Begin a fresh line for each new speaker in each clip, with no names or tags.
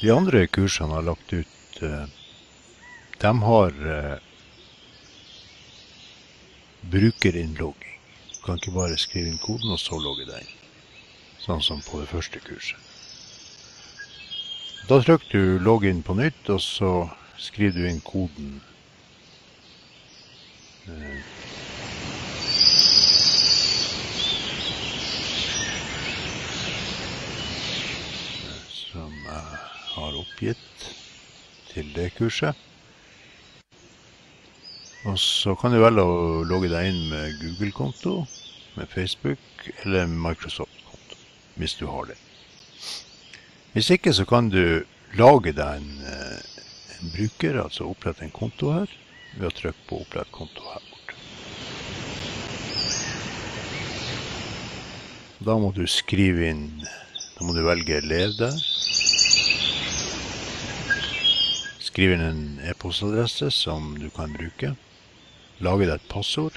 De andre kursene har lagt ut, eh, de har eh, brukerinnlogging. Du kan ikke bare skrive inn koden og så logge deg inn, sånn som på det første kurset. Da trykker du 'logg inn' på nytt, og så skriver du inn koden. Eh, som jeg har oppgitt til det kurset. Og så kan du velge å logge deg inn med Google-konto, med Facebook eller Microsoft-konto, hvis du har det. Hvis ikke så kan du lage deg en, eh, en bruker, altså opprette en konto her, ved å trykke på opprett konto her borte. Da må du skrive inn, da må du velge lev der. Skriv inn en e-postadresse som du kan bruke. Lage deg et passord.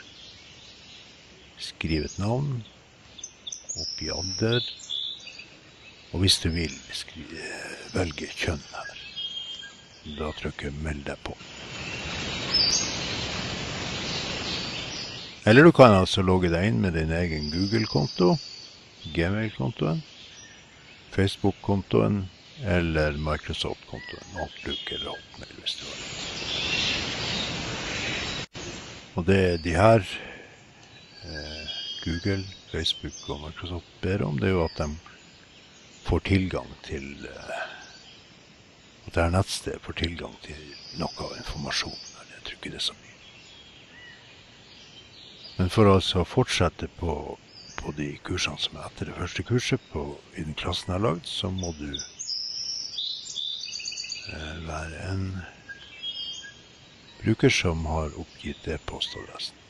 Skriv et navn. Oppgi alder. Og hvis du vil, velge kjønn her. Da trykker 'meld deg på'. Eller du kan altså logge deg inn med din egen Google-konto, Gmail-kontoen, Facebook-kontoen eller Microsoft-kontoen. Outlook eller Hotmail hvis du har det. Og det de her eh, Google, Facebook og Microsoft ber om, det er jo at de får tilgang til eh, At det her nettstedet får tilgang til noe av informasjonen. Jeg tror ikke det er så mye. Men for å altså fortsette på, på de kursene som er etter det første kurset på, i den klassen jeg har lagd, så må du være en bruker som har oppgitt e-postadressen.